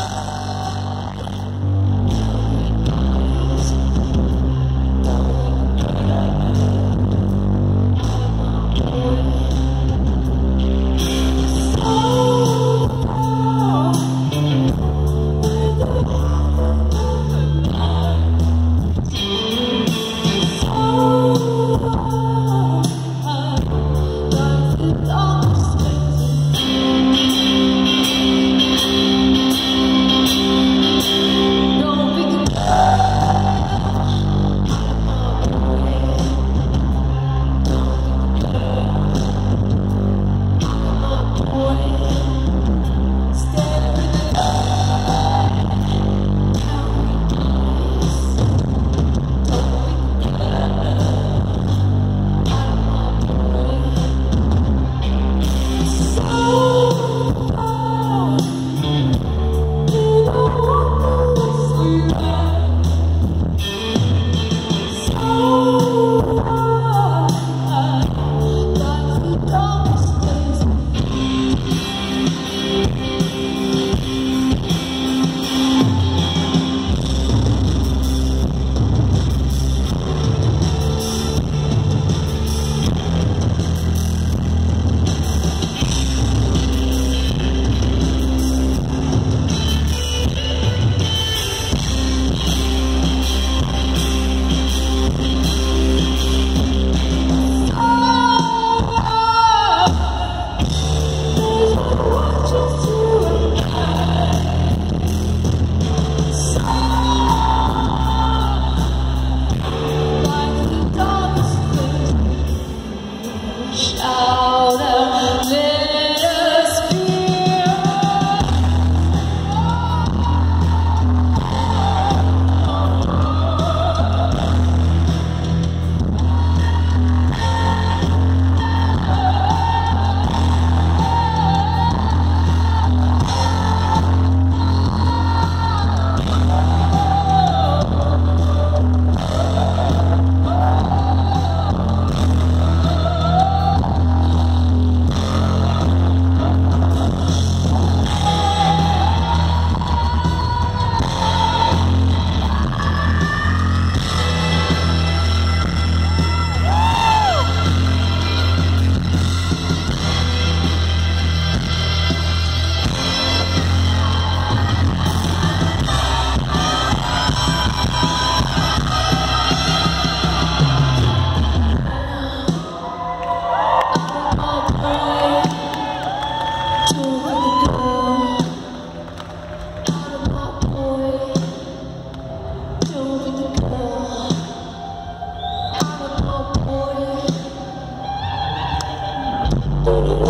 Ah! Bye.